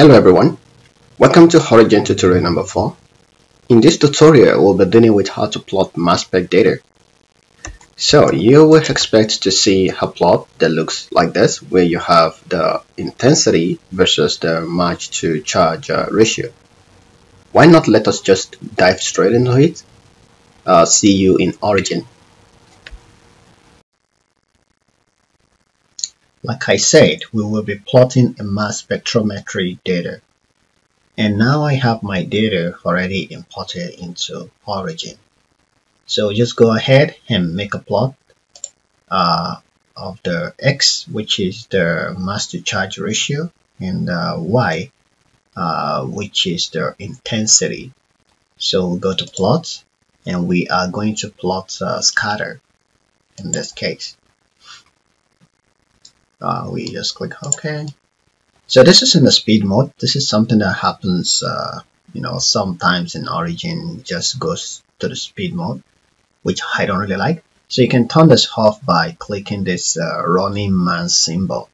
Hello everyone, welcome to Origin tutorial number 4. In this tutorial, we'll be dealing with how to plot mass spec data. So you will expect to see a plot that looks like this, where you have the intensity versus the mass to charge uh, ratio. Why not let us just dive straight into it? Uh, see you in Origin. Like I said, we will be plotting a mass spectrometry data. And now I have my data already imported into Origin. So just go ahead and make a plot uh, of the X, which is the mass to charge ratio, and uh, Y, uh, which is the intensity. So we'll go to plot, and we are going to plot uh, scatter in this case uh, we just click OK. So this is in the speed mode. This is something that happens, uh, you know, sometimes in Origin just goes to the speed mode, which I don't really like. So you can turn this off by clicking this uh, running man symbol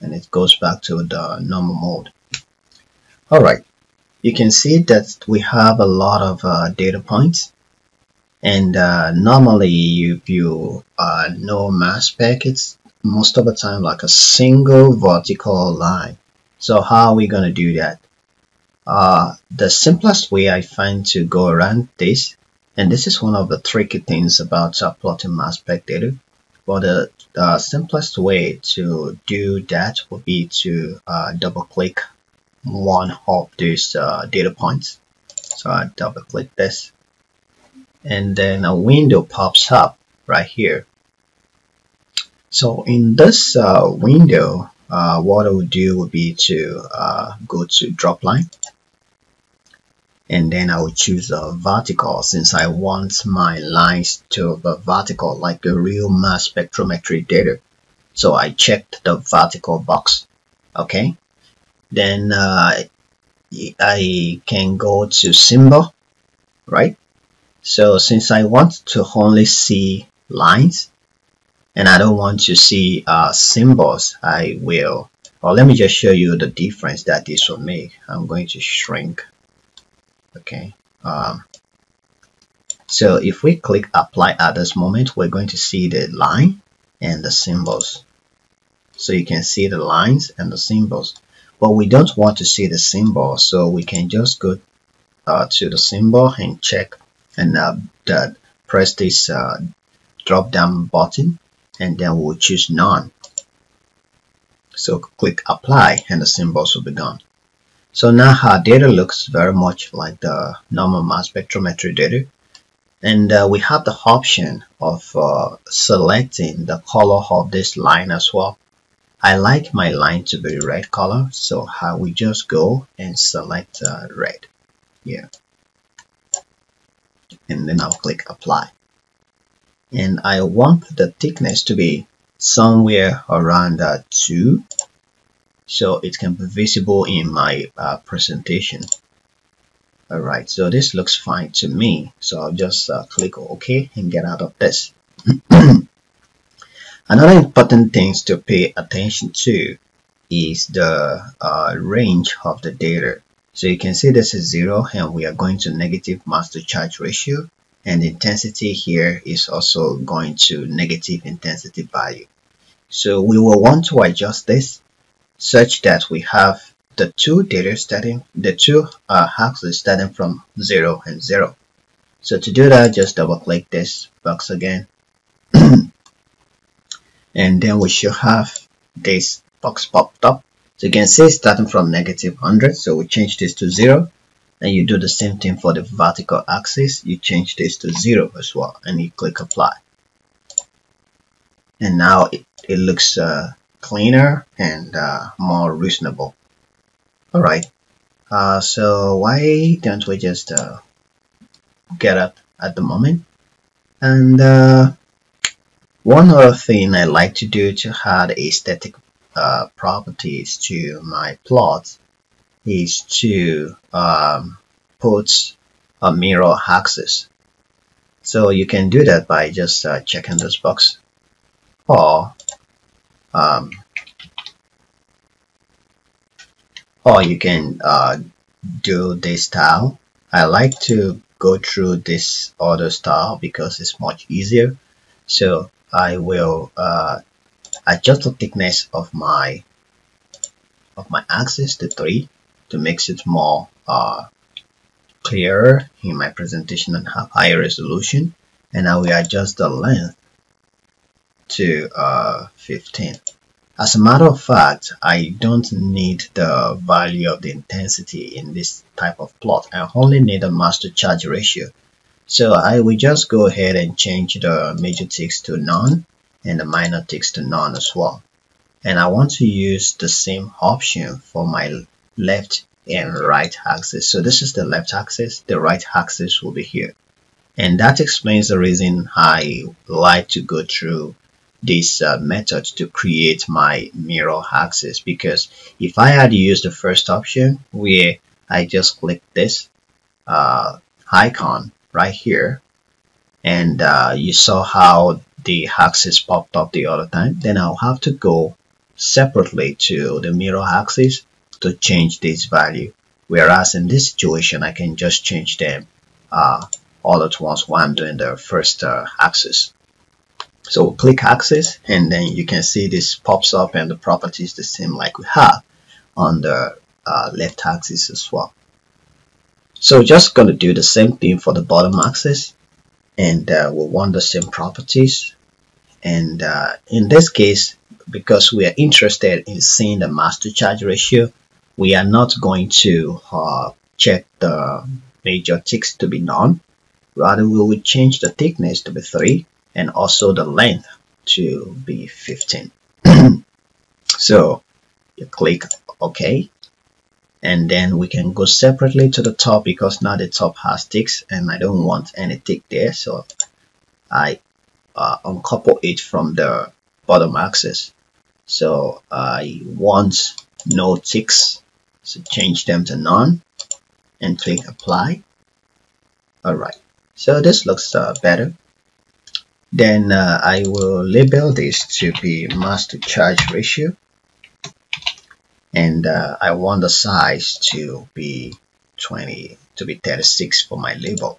and it goes back to the normal mode. Alright, you can see that we have a lot of uh, data points and uh, normally if you uh, know mass it's most of the time like a single vertical line. So how are we going to do that? Uh, the simplest way I find to go around this, and this is one of the tricky things about uh, plotting mass spec data, but the, simplest way to do that would be to uh, double click one of these uh, data points. So I double click this and then a window pops up right here so in this uh, window, uh, what I would do would be to uh, go to drop line and then I would choose a vertical since I want my lines to be vertical like the real mass spectrometry data. So I checked the vertical box. Okay. Then uh, I can go to symbol, right? So since I want to only see lines, and I don't want to see uh, symbols I will. Or let me just show you the difference that this will make. I'm going to shrink. Okay um, so if we click apply at this moment we're going to see the line and the symbols. So you can see the lines and the symbols. But we don't want to see the symbol so we can just go uh, to the symbol and check and uh, press this uh, drop down button and then we'll choose none. So click apply and the symbols will be gone. So now our data looks very much like the normal mass spectrometry data. And uh, we have the option of uh, selecting the color of this line as well. I like my line to be red color, so I will just go and select uh, red here. And then I'll click apply and I want the thickness to be somewhere around uh, 2 so it can be visible in my uh, presentation. Alright so this looks fine to me. So I'll just uh, click OK and get out of this. Another important thing to pay attention to is the uh, range of the data. So you can see this is 0 and we are going to negative mass to charge ratio and intensity here is also going to negative intensity value. So we will want to adjust this such that we have the two data starting, the two uh, axes starting from 0 and 0. So to do that, just double click this box again. and then we should have this box popped up. So you can see starting from negative 100. So we change this to 0 and you do the same thing for the vertical axis you change this to zero as well and you click apply. And now it, it looks uh, cleaner and uh, more reasonable. Alright uh, so why don't we just uh, get up at the moment? And uh, one other thing I like to do to add aesthetic uh, properties to my plots is to um, put a mirror axis. So you can do that by just uh, checking this box or um, or you can uh, do this style. I like to go through this other style because it's much easier. So I will uh, adjust the thickness of my of my axis to 3 to make it more uh, clearer in my presentation and have higher resolution and I will adjust the length to uh, 15 as a matter of fact, I don't need the value of the intensity in this type of plot. I only need a mass to charge ratio. So I will just go ahead and change the major ticks to none and the minor ticks to none as well. And I want to use the same option for my left and right axis. So this is the left axis, the right axis will be here. And that explains the reason I like to go through this uh, method to create my mirror axis because if I had used the first option where I just click this uh, icon right here and uh, you saw how the axis popped up the other time then I'll have to go separately to the mirror axis to change this value. Whereas in this situation I can just change them uh, all at once while I'm doing the first uh, axis. So click axis and then you can see this pops up and the properties the same like we have on the uh, left axis as well. So just going to do the same thing for the bottom axis and uh, we want the same properties. And uh, in this case because we are interested in seeing the mass to charge ratio we are not going to uh, check the major ticks to be none rather we will change the thickness to be 3 and also the length to be 15 so you click OK. And then we can go separately to the top because now the top has ticks and I don't want any tick there. So I uh, uncouple it from the bottom axis. So I want no ticks so change them to none and click apply. Alright. So this looks uh, better. Then uh, I will label this to be mass to charge ratio. And uh, I want the size to be 20 to be 36 for my label.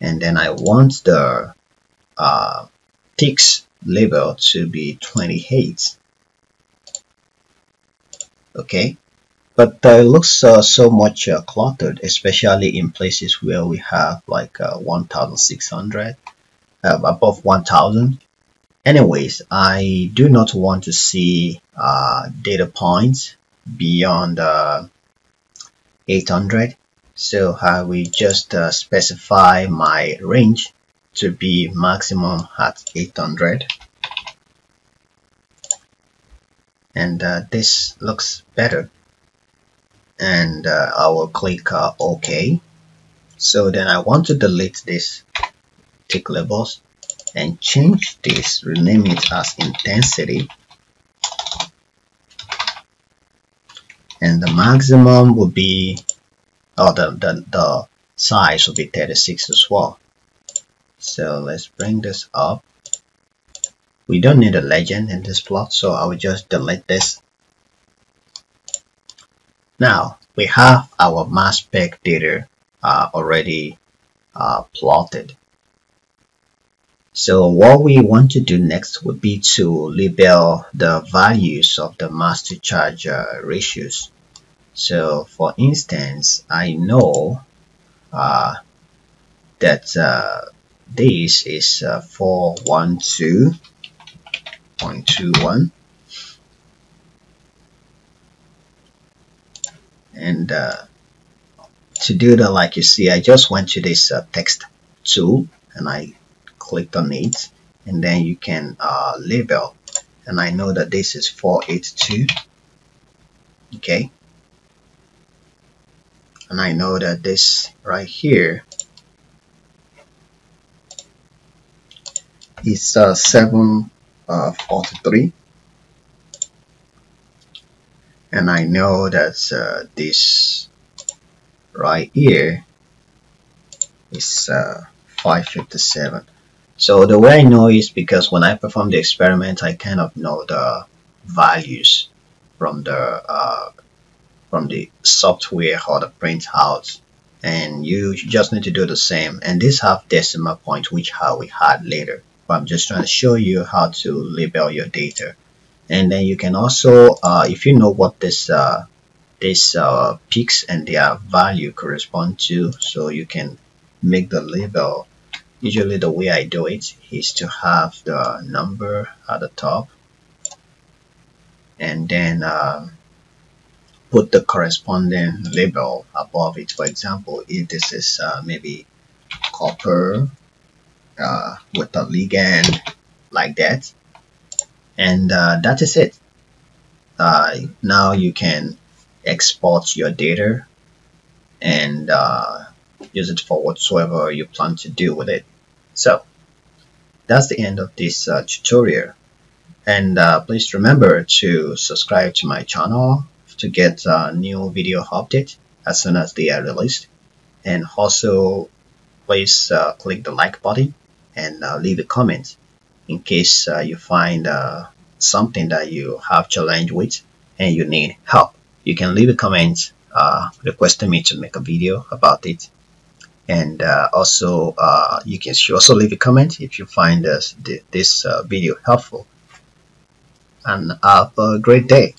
And then I want the uh, ticks label to be 28 okay? But uh, it looks uh, so much uh, cluttered especially in places where we have like uh, 1600 uh, above 1000 anyways I do not want to see data points beyond uh, 800 so I will just uh, specify my range to be maximum at 800 and uh, this looks better. And uh, I will click OK. So then I want to delete this tick labels and change this rename it as intensity. And the maximum would be or the, the, the size will be 36 as well. So let's bring this up we don't need a legend in this plot so I will just delete this. Now we have our mass spec data uh, already uh, plotted. So what we want to do next would be to label the values of the mass to charge uh, ratios. So for instance, I know uh, that uh, this is uh, 412 0.21 and uh, to do that like you see I just went to this uh, text tool and I clicked on it. And then you can uh, label. And I know that this is 482 okay. And I know that this right here is uh, 7 uh, and I know that uh, this right here is uh, 557 so the way I know is because when I perform the experiment, I kind of know the values from the uh, from the software or the printout and you just need to do the same. And these have decimal points which how we had later but I'm just trying to show you how to label your data. And then you can also uh, if you know what this uh, this uh, peaks and their value correspond to so you can make the label. Usually the way I do it is to have the number at the top. And then uh, put the corresponding label above it. For example, if this is uh, maybe copper uh, with a ligand like that, and uh, that is it. Uh, now you can export your data and uh, use it for whatsoever you plan to do with it. So that's the end of this uh, tutorial. And please remember to subscribe to my channel to get new video update as soon as they are released. And also, please uh, click the like button and uh, leave a comment in case uh, you find uh, something that you have challenge with and you need help. You can leave a comment uh, requesting me to make a video about it. And uh, also, you can also leave a comment if you find this, this video helpful. And have a great day.